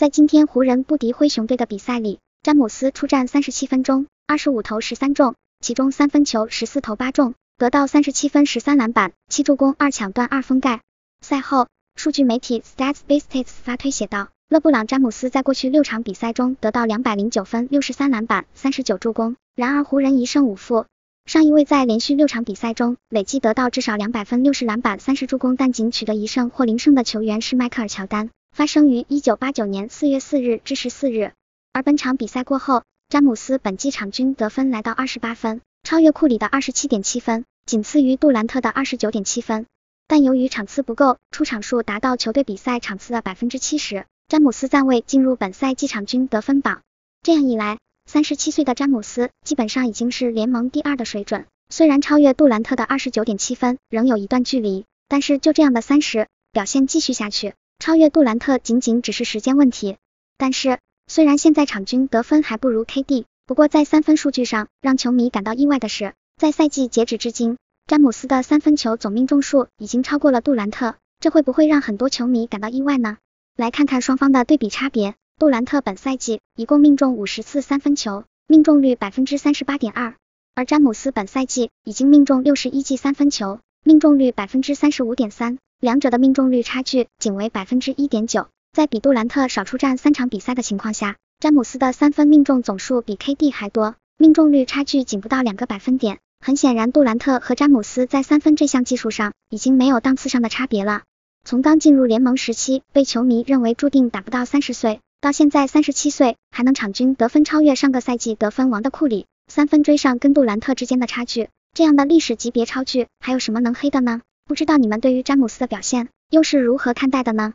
在今天湖人不敌灰熊队的比赛里，詹姆斯出战三十七分钟，二十五投十三中，其中三分球十四投八中，得到三十七分、十三篮板、七助攻、二抢断、二封盖。赛后，数据媒体 StatsBastics 发推写道，勒布朗·詹姆斯在过去六场比赛中得到两百零九分、六十三篮板、三十九助攻。然而湖人一胜五负。上一位在连续六场比赛中累计得到至少两百分、六十篮板、三十助攻，但仅取得一胜或零胜的球员是迈克尔·乔丹。发生于一九八九年四月四日至十四日，而本场比赛过后，詹姆斯本季场均得分来到二十八分，超越库里的二十七点七分，仅次于杜兰特的二十九点七分。但由于场次不够，出场数达到球队比赛场次的百分之七十，詹姆斯暂未进入本赛季场均得分榜。这样一来，三十七岁的詹姆斯基本上已经是联盟第二的水准，虽然超越杜兰特的二十九点七分仍有一段距离，但是就这样的三十表现继续下去。超越杜兰特仅仅只是时间问题，但是虽然现在场均得分还不如 KD，不过在三分数据上让球迷感到意外的是，在赛季截止至今，詹姆斯的三分球总命中数已经超过了杜兰特，这会不会让很多球迷感到意外呢？来看看双方的对比差别，杜兰特本赛季一共命中五十次三分球，命中率百分之三十八点二，而詹姆斯本赛季已经命中六十一记三分球，命中率百分之三十五点三。两者的命中率差距仅为百分之一点九，在比杜兰特少出战三场比赛的情况下，詹姆斯的三分命中总数比 KD 还多，命中率差距仅不到两个百分点。很显然，杜兰特和詹姆斯在三分这项技术上已经没有档次上的差别了。从刚进入联盟时期被球迷认为注定打不到三十岁，到现在三十七岁还能场均得分超越上个赛季得分王的库里，三分追上跟杜兰特之间的差距，这样的历史级别差距还有什么能黑的呢？不知道你们对于詹姆斯的表现又是如何看待的呢？